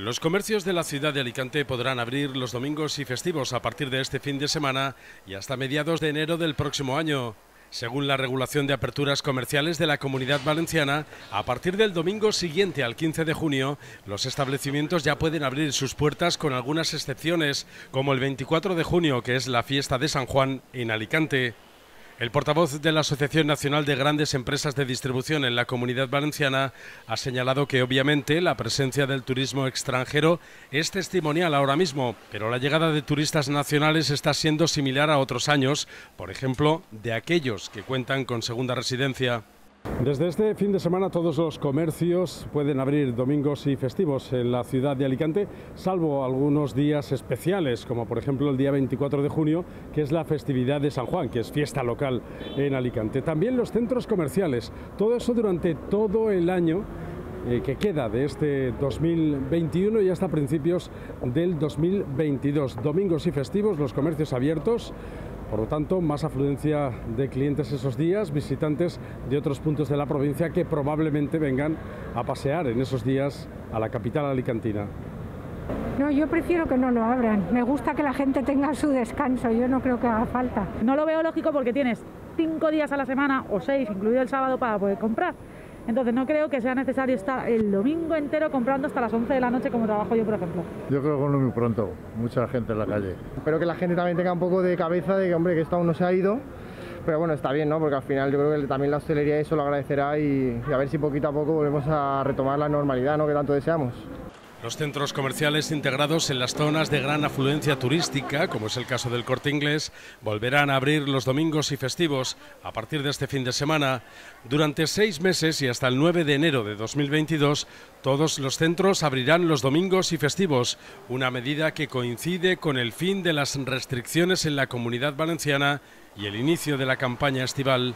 Los comercios de la ciudad de Alicante podrán abrir los domingos y festivos a partir de este fin de semana y hasta mediados de enero del próximo año. Según la regulación de aperturas comerciales de la Comunidad Valenciana, a partir del domingo siguiente al 15 de junio, los establecimientos ya pueden abrir sus puertas con algunas excepciones, como el 24 de junio, que es la fiesta de San Juan en Alicante. El portavoz de la Asociación Nacional de Grandes Empresas de Distribución en la Comunidad Valenciana ha señalado que obviamente la presencia del turismo extranjero es testimonial ahora mismo, pero la llegada de turistas nacionales está siendo similar a otros años, por ejemplo, de aquellos que cuentan con segunda residencia. Desde este fin de semana todos los comercios pueden abrir domingos y festivos en la ciudad de Alicante, salvo algunos días especiales, como por ejemplo el día 24 de junio, que es la festividad de San Juan, que es fiesta local en Alicante. También los centros comerciales, todo eso durante todo el año eh, que queda de este 2021 y hasta principios del 2022. Domingos y festivos, los comercios abiertos. Por lo tanto, más afluencia de clientes esos días, visitantes de otros puntos de la provincia que probablemente vengan a pasear en esos días a la capital alicantina. No, yo prefiero que no lo abran. Me gusta que la gente tenga su descanso. Yo no creo que haga falta. No lo veo lógico porque tienes cinco días a la semana o seis, incluido el sábado, para poder comprar. Entonces no creo que sea necesario estar el domingo entero comprando hasta las 11 de la noche como trabajo yo, por ejemplo. Yo creo que no muy pronto, mucha gente en la calle. Espero que la gente también tenga un poco de cabeza de que, hombre, que esto aún no se ha ido. Pero bueno, está bien, ¿no? Porque al final yo creo que también la hostelería eso lo agradecerá y, y a ver si poquito a poco volvemos a retomar la normalidad, ¿no? Que tanto deseamos. Los centros comerciales integrados en las zonas de gran afluencia turística, como es el caso del Corte Inglés, volverán a abrir los domingos y festivos a partir de este fin de semana. Durante seis meses y hasta el 9 de enero de 2022, todos los centros abrirán los domingos y festivos, una medida que coincide con el fin de las restricciones en la comunidad valenciana y el inicio de la campaña estival.